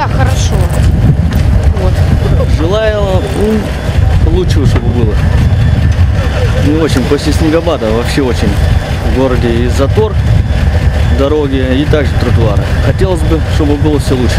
да, хорошо. Вот. Желаю ну, лучшего, чтобы было. Не очень, после снегопада вообще очень в городе и затор дороги, и также тротуары. Хотелось бы, чтобы было все лучше.